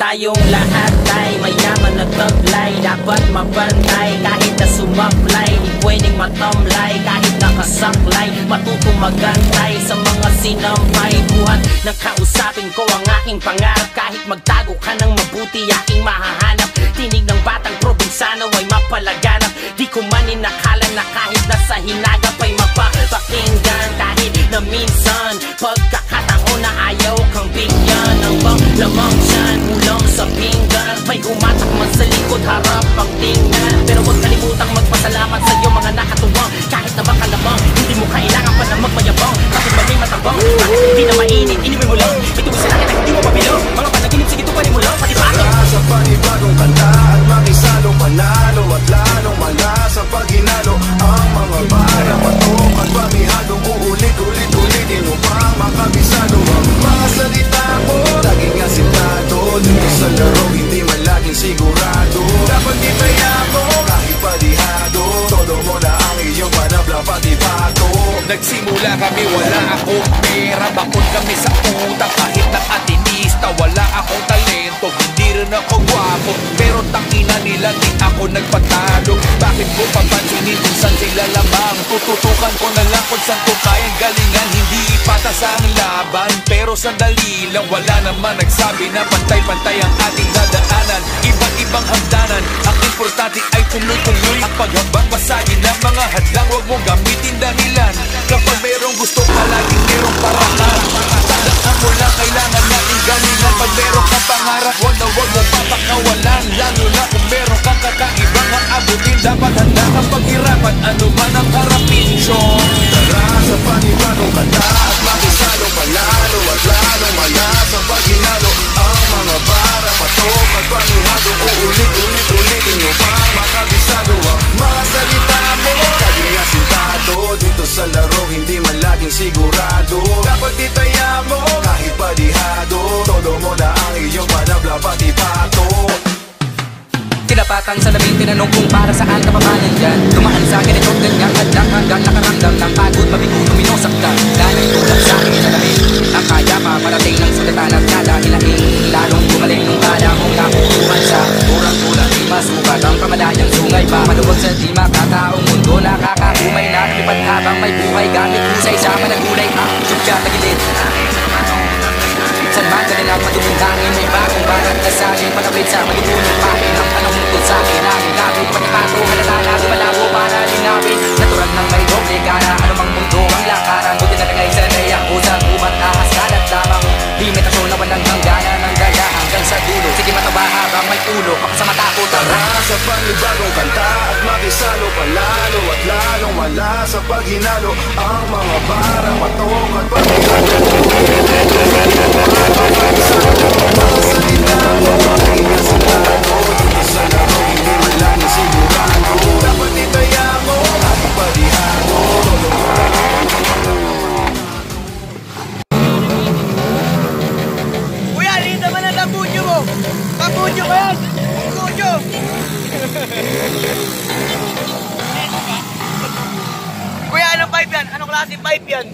Tayong lahat ay mayaman at taglay Dapat mabantay kahit na sumablay Di pwedeng matamlay kahit nakasaklay. Matutong magantay sa mga sinampay. Buhat na kausapin ko ang aking pangarap. Kahit magtago ka ng mabuti aking mahahanap. Tinig ng batang probinsyano ay mapalaganap. Di ko man inakala na kahit nasa hinagap Nagsimula kami, wala akong pera. Bakod kami sa utang kahit na akong talento, hindi rin ako gwapo Pero tangina nila, di ako nagpatalo. Bakit ko papansinin kung saan sila lamang Tututukan ko na lang kung saan ko kayang galingan. Hindi ipatas ang laban Pero sandali lang, wala naman nagsabi na Pantay-pantay ang ating dadaanan. Iba't ibang hagdanan Ang importante ay tuloy-tuloy Ang paghambang pasagin ng mga hadlang. Huwag mong gamitin dahilan Kapag mayroong gusto palaging mayroong paraan Mo lang kailangan natin galingan Pag meron kang pangarap. Huwag na huwag mo papakawalan Lalo na kung meron kang kakaibang aabutin. Dapat handa kang paghirapan Tinapatan sa lamin, tinanong kung para saan ka pa ba nandyan Dumaan sa akin itong ganyang hadlang hanggang nakaramdam ng pagod Mabigo tuminosaktan Dahil tulad sa akin sa lamin Ang kaya pa parating ng sulatan at kada hinaing Lalong gumaling nung kala kong nakukuhan sa Urang tulad di masukat ang kamalayang sungay pa Maluwag sa di makataong mundo. Nakakakumay na lumipad habang may buhay. Gamit husay sa managulay Ang tugya tagilid. Saan man galing ang maduming hangin May bagong banat na saging. Panawid sa malipunong pakin Ang ko sa akin Ang lapit Panipato halata na di malabo para linawin. Natural ng may doble gara Ano mang mundo ang lakaran. Buti na langay sa nanay Ako sa gubat ahas kalat lamang. Limitasyon na walang hangganan Ang gala hanggang sa dulo. Sige mataba habang may ulo Kapag sa ko Tara sa panibagong kanta at makisalo Palalo at lalong malasa pag hinalo Ang mga bara patok at panihado Tambudyo ko yan. Tambudyo. Kuya, anong pipe yan? Anong klase pipe yan?